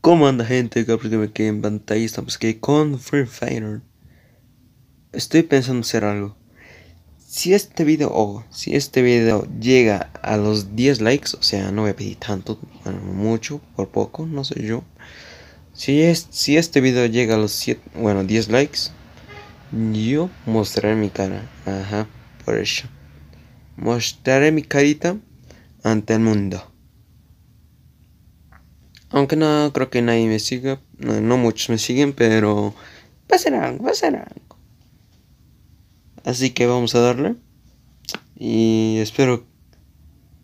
¿Cómo anda gente? Que me quedé en pantalla estamos aquí con Free Fire. Estoy pensando hacer algo. Si este video o si este video llega a los 10 likes, o sea, no voy a pedir tanto, bueno, mucho, por poco, no sé yo. Si es si este video llega a los 7, bueno, 10 likes, yo mostraré mi cara. Ajá, por eso. Mostraré mi carita ante el mundo. Aunque no creo que nadie me siga, no, muchos me siguen, pero va a ser algo, va a ser algo. Así que vamos a darle. Y espero,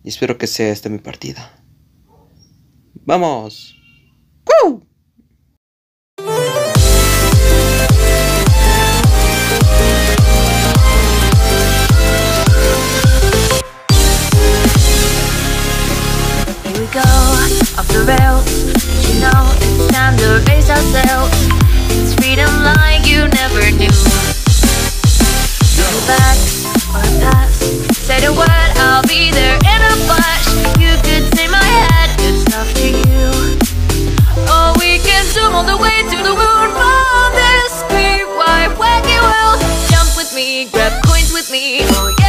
espero que sea esta mi partida. ¡Vamos! ¡Woo! Back or past Say the word, I'll be there in a flash. You could say my head, it's up to you. Oh, we can zoom all the way to the moon From this great wide wacky world Jump with me, grab coins with me, oh yeah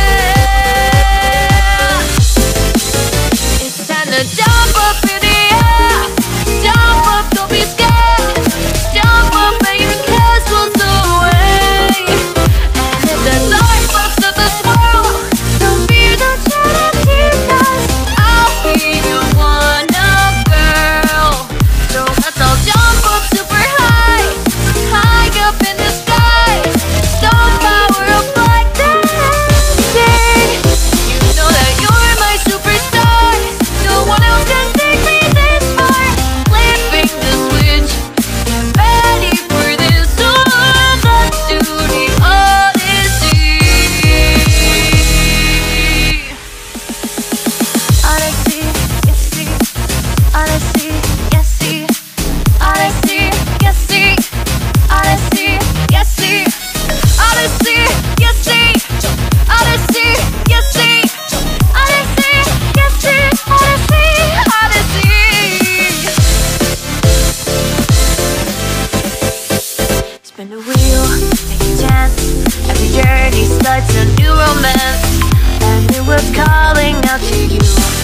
Spin the wheel, take a chance Every journey starts a new romance. And it was calling out to you